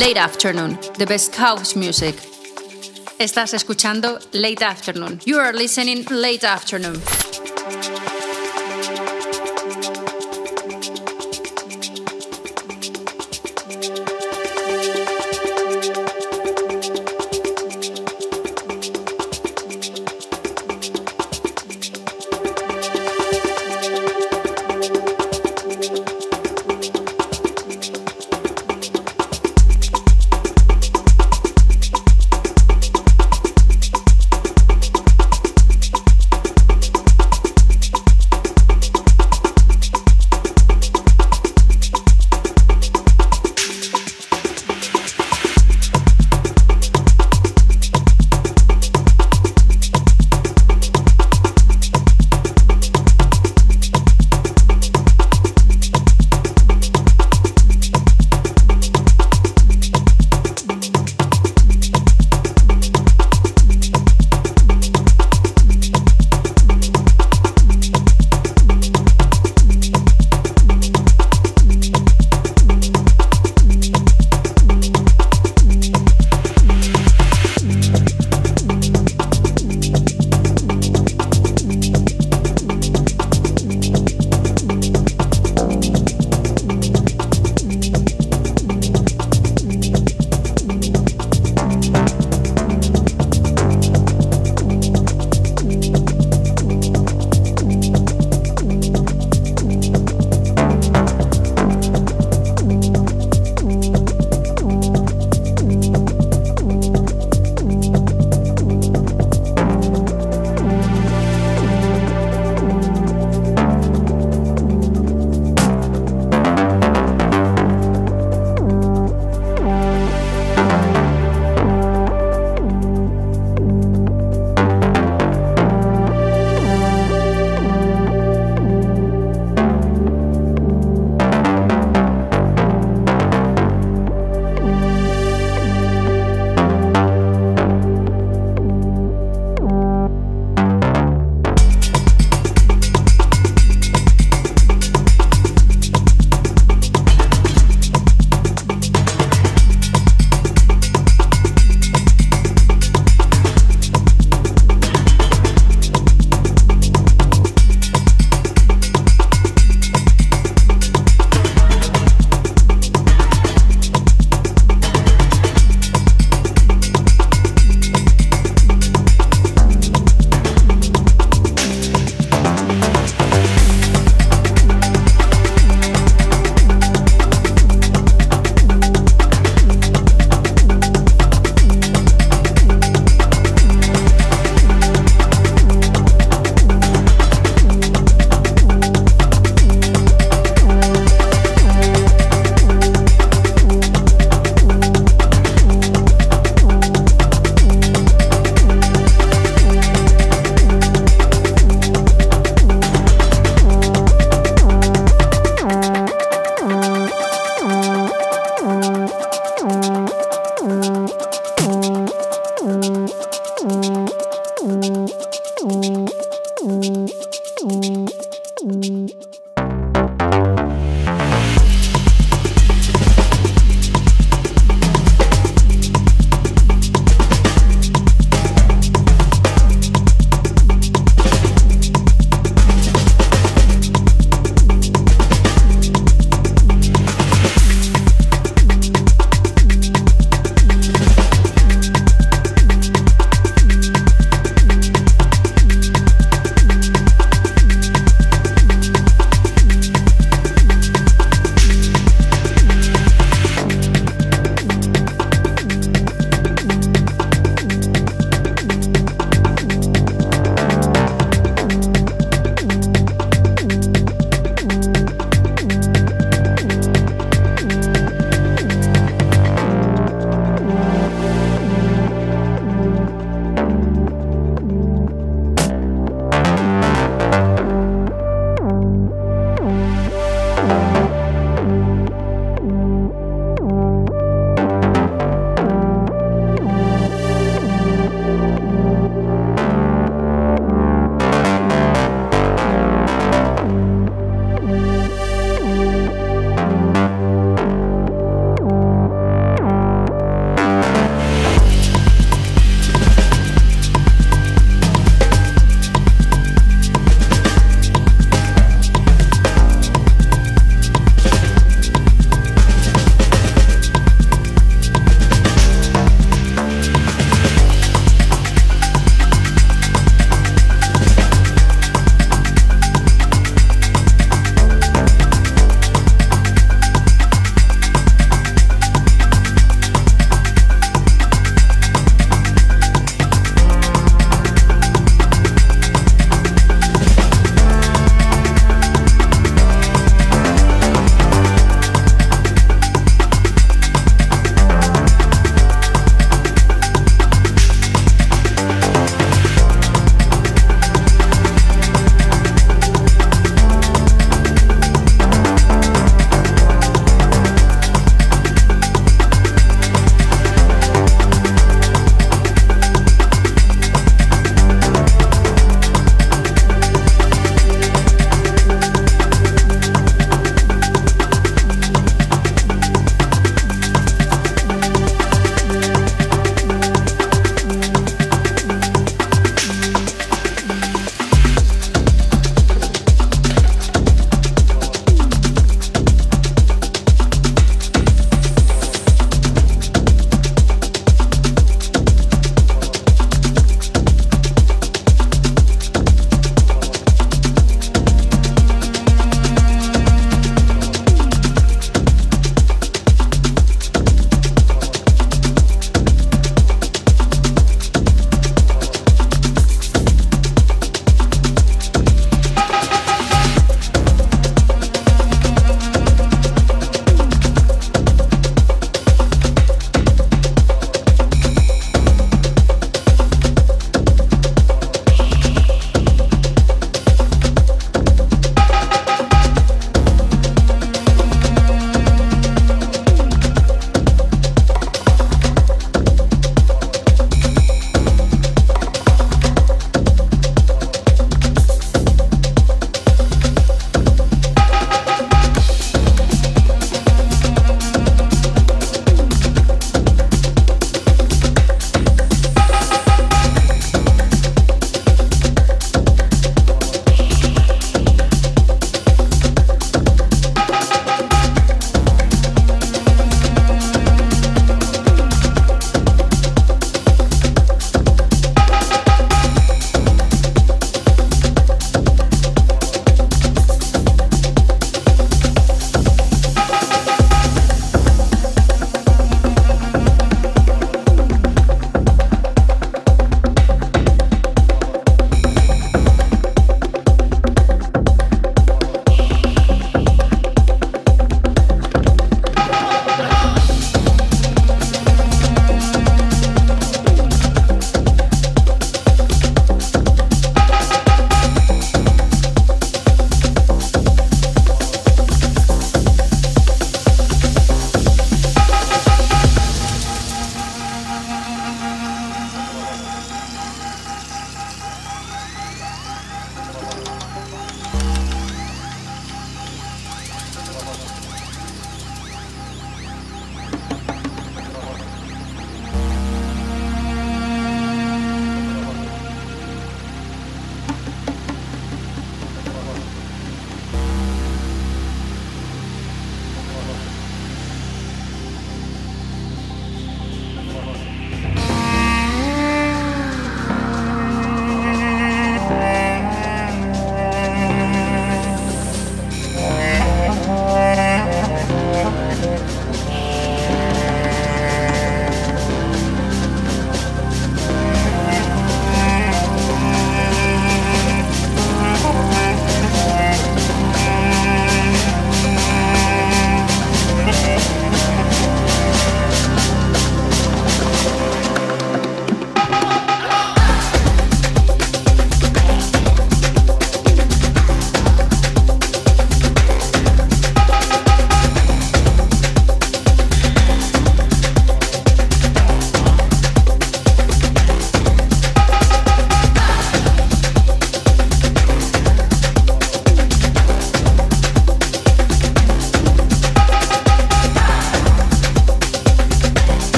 Late Afternoon, the best house music. Estás escuchando Late Afternoon. You are listening Late Afternoon.